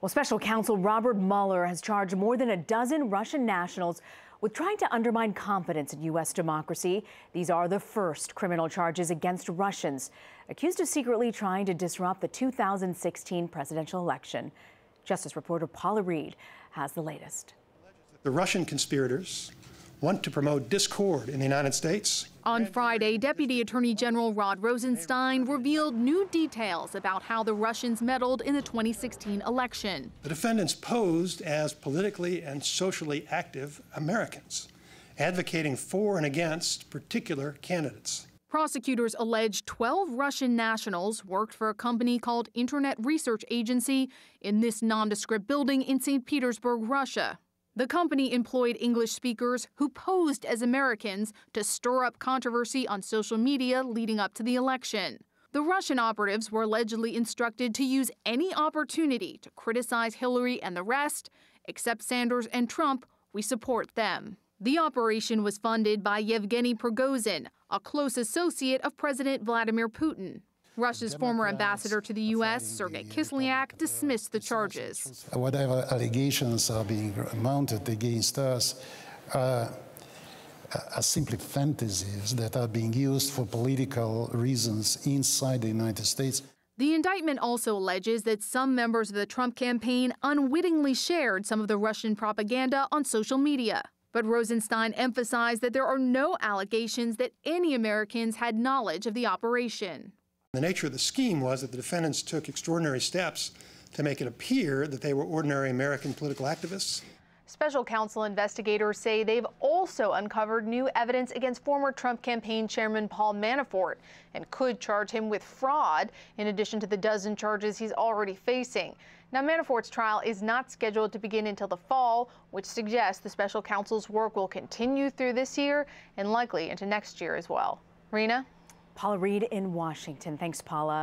Well, special counsel Robert Mueller has charged more than a dozen Russian nationals with trying to undermine confidence in U.S. democracy. These are the first criminal charges against Russians accused of secretly trying to disrupt the 2016 presidential election. Justice reporter Paula Reid has the latest. The Russian conspirators want to promote discord in the United States. On Friday, Deputy Attorney General Rod Rosenstein revealed new details about how the Russians meddled in the 2016 election. The defendants posed as politically and socially active Americans, advocating for and against particular candidates. Prosecutors allege 12 Russian nationals worked for a company called Internet Research Agency in this nondescript building in St. Petersburg, Russia. The company employed English speakers who posed as Americans to stir up controversy on social media leading up to the election. The Russian operatives were allegedly instructed to use any opportunity to criticize Hillary and the rest, except Sanders and Trump, we support them. The operation was funded by Yevgeny Prigozhin, a close associate of President Vladimir Putin. Russia's former ambassador to the U.S., Sergei Kislyak, dismissed the charges. Whatever allegations are being mounted against us are, are simply fantasies that are being used for political reasons inside the United States. The indictment also alleges that some members of the Trump campaign unwittingly shared some of the Russian propaganda on social media. But Rosenstein emphasized that there are no allegations that any Americans had knowledge of the operation. The nature of the scheme was that the defendants took extraordinary steps to make it appear that they were ordinary American political activists. Special counsel investigators say they've also uncovered new evidence against former Trump campaign chairman Paul Manafort and could charge him with fraud in addition to the dozen charges he's already facing. Now, Manafort's trial is not scheduled to begin until the fall, which suggests the special counsel's work will continue through this year and likely into next year as well. Rena? Paula Reid in Washington. Thanks, Paula.